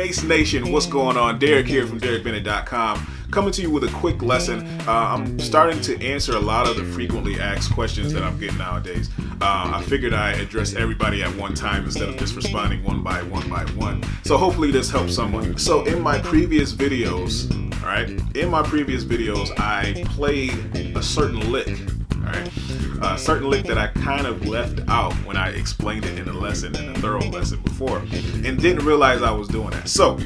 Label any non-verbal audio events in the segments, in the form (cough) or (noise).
Bass Nation, what's going on? Daric here from DaricBennett.com coming to you with a quick lesson. Uh, I'm starting to answer a lot of the frequently asked questions that I'm getting nowadays. Uh, I figured I address everybody at one time instead of just responding one by one by one. So hopefully this helps someone. So in my previous videos, all right, in my previous videos, I played a certain lick Right? A certain lick that I kind of left out when I explained it in a lesson, in a thorough lesson before, and didn't realize I was doing that. So,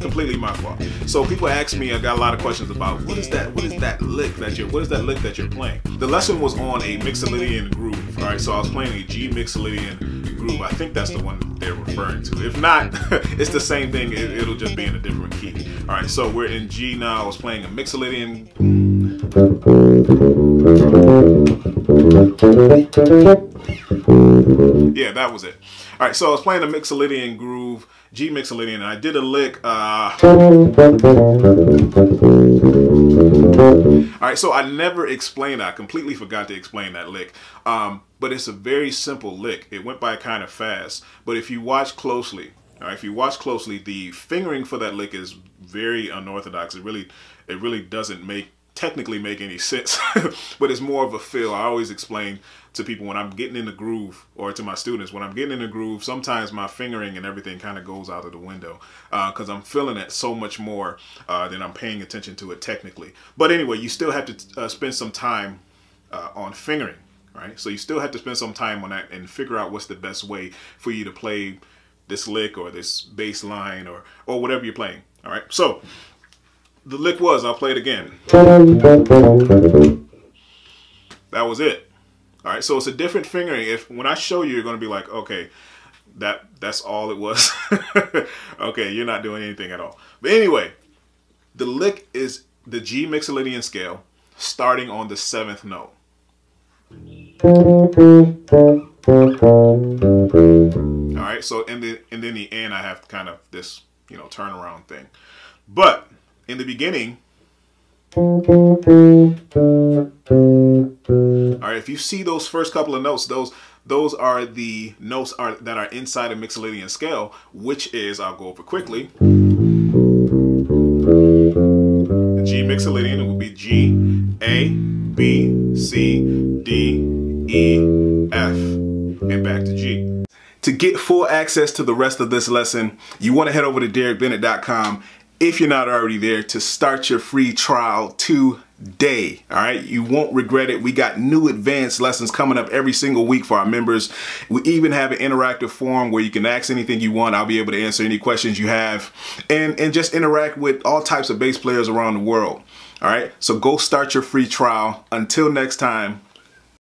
completely my fault. So people ask me, I got a lot of questions about what is that? What is that lick that you're? What is that lick that you're playing? The lesson was on a Mixolydian groove. All right, so I was playing a G Mixolydian groove. I think that's the one they're referring to. If not, (laughs) it's the same thing. It, will just be in a different key. All right, so we're in G now. I was playing a Mixolydian. Yeah, that was it. All right, so I was playing a Mixolydian groove, G Mixolydian, and I did a lick. Uh... All right, so I never explained that. I completely forgot to explain that lick. Um, but it's a very simple lick. It went by kind of fast. But if you watch closely, all right, if you watch closely, the fingering for that lick is very unorthodox. It really, it really doesn't make technically make any sense, (laughs) but it's more of a feel. I always explain to people when I'm getting in the groove, or to my students, when I'm getting in the groove, sometimes my fingering and everything kind of goes out of the window because uh, I'm feeling it so much more uh, than I'm paying attention to it technically. But anyway, you still have to uh, spend some time uh, on fingering, right? So you still have to spend some time on that and figure out what's the best way for you to play this lick or this bass line or, or whatever you're playing. All right, so the lick was, I'll play it again. That was it. All right, so it's a different fingering. If when I show you, you're going to be like, okay, that that's all it was. (laughs) okay, you're not doing anything at all. But anyway, the lick is the G Mixolydian scale, starting on the seventh note. All right, so in the and then the end, I have kind of this you know turnaround thing, but in the beginning. All right, if you see those first couple of notes, those those are the notes are that are inside a Mixolydian scale, which is I'll go over quickly. G Mixolydian would be G, A, B, C, D, E, F, and back to G. To get full access to the rest of this lesson, you want to head over to DaricBennett.com if you're not already there, to start your free trial today. All right, you won't regret it. We got new advanced lessons coming up every single week for our members. We even have an interactive forum where you can ask anything you want. I'll be able to answer any questions you have and, and just interact with all types of bass players around the world. All right, so go start your free trial. Until next time,